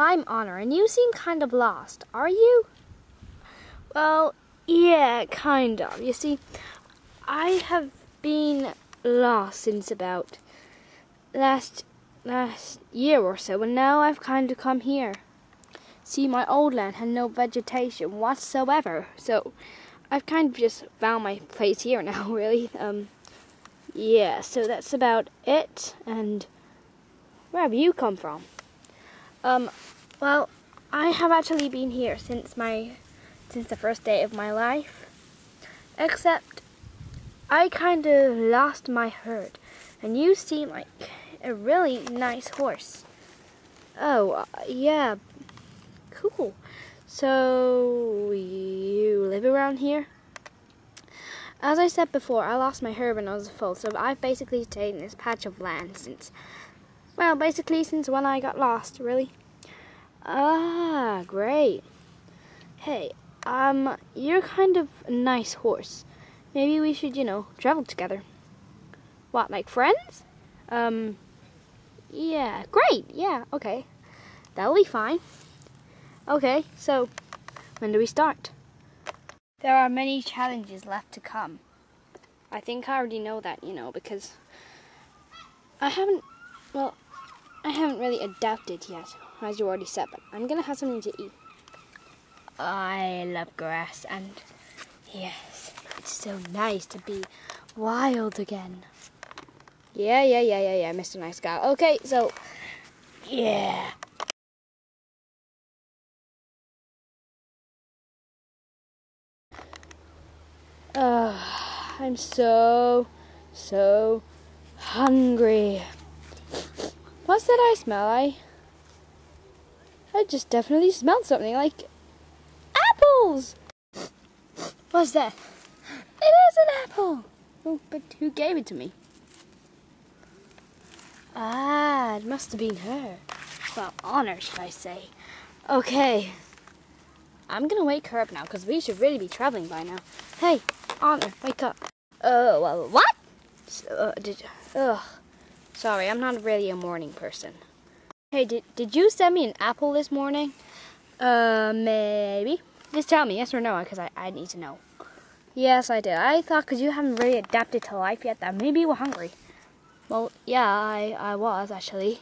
I'm Honor, and you seem kind of lost. Are you? Well, yeah, kind of. You see, I have been lost since about last last year or so, and now I've kind of come here. See, my old land had no vegetation whatsoever, so I've kind of just found my place here now, really. Um, yeah, so that's about it. And where have you come from? Um, well, I have actually been here since my since the first day of my life. Except I kind of lost my herd, and you seem like a really nice horse. Oh, uh, yeah. Cool. So, you live around here? As I said before, I lost my herd when I was a so I've basically stayed in this patch of land since, well, basically since when I got lost, really. Ah, great. Hey, um, you're kind of a nice horse. Maybe we should, you know, travel together. What, make friends? Um, yeah, great, yeah, okay. That'll be fine. Okay, so when do we start? There are many challenges left to come. I think I already know that, you know, because I haven't, well, I haven't really adapted yet, as you already said, but I'm gonna have something to eat. I love grass, and yes, it's so nice to be wild again. Yeah, yeah, yeah, yeah, yeah, Mr. Nice Guy. Okay, so, yeah. Uh, I'm so, so hungry. What's that I smell? I, I just definitely smelled something like apples. What's that? It is an apple. Oh, but who gave it to me? Ah, it must have been her. Well, honor, should I say. Okay. I'm gonna wake her up now, because we should really be traveling by now. Hey, Honor, wake up. Uh, well, what? Uh, did, ugh. Sorry, I'm not really a morning person. Hey, did, did you send me an apple this morning? Uh, maybe. Just tell me, yes or no, because I, I need to know. Yes, I did. I thought because you haven't really adapted to life yet that maybe you were hungry. Well, yeah, I, I was actually.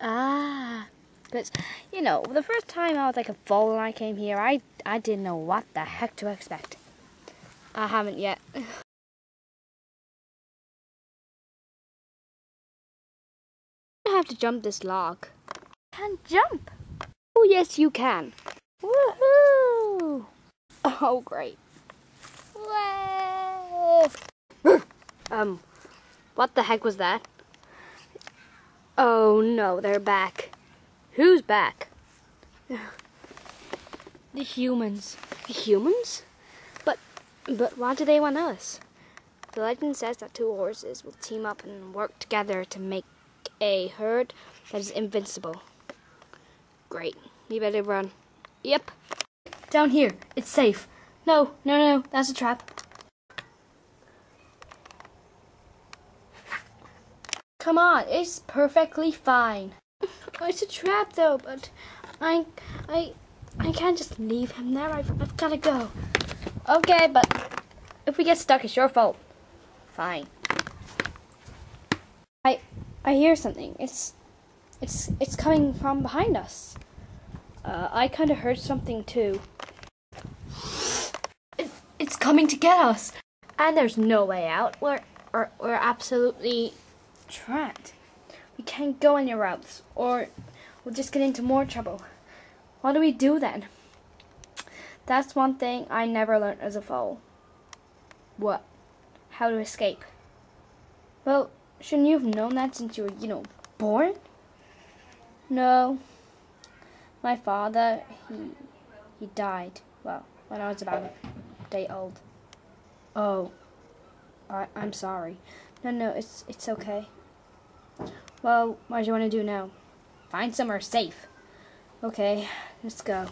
Ah, but you know, the first time I was like a foal and I came here, I I didn't know what the heck to expect. I haven't yet. to jump this log. Can't jump. Oh yes, you can. Woohoo! Oh great. um, what the heck was that? Oh no, they're back. Who's back? The humans. The humans? But, but why do they want us? The legend says that two horses will team up and work together to make a herd that is invincible. Great. We better run. Yep. Down here. It's safe. No, no, no. That's a trap. Come on, it's perfectly fine. It's a trap though, but I, I, I can't just leave him there. I've, I've gotta go. Okay, but if we get stuck, it's your fault. Fine. I, I hear something. It's, it's, it's coming from behind us. Uh, I kind of heard something too. It, it's coming to get us, and there's no way out. We're, we're, we're absolutely trapped. We can't go anywhere else, or we'll just get into more trouble. What do we do then? That's one thing I never learned as a foal. What? How to escape. Well, shouldn't you have known that since you were, you know, born? No. My father, he he died. Well, when I was about a day old. Oh. I, I'm sorry. No, no, it's it's okay. Well, what do you want to do now? Find somewhere safe. Okay, let's go.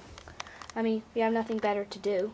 I mean, we have nothing better to do.